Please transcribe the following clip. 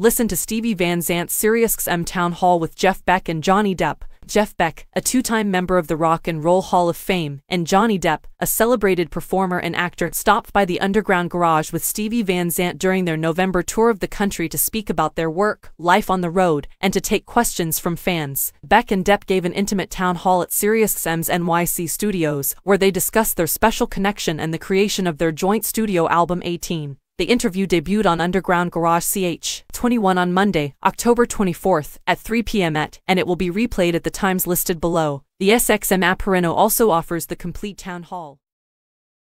Listen to Stevie Van Zandt's SiriusXM Town Hall with Jeff Beck and Johnny Depp. Jeff Beck, a two-time member of the Rock and Roll Hall of Fame, and Johnny Depp, a celebrated performer and actor, stopped by the Underground Garage with Stevie Van Zandt during their November tour of the country to speak about their work, life on the road, and to take questions from fans. Beck and Depp gave an intimate town hall at SiriusXM's NYC studios, where they discussed their special connection and the creation of their joint studio album 18. The interview debuted on Underground Garage CH 21 on Monday, October 24th at 3 p.m. at, and it will be replayed at the times listed below. The SXM Apparino also offers the complete town hall.